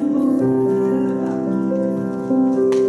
Thank you.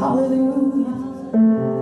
Hallelujah.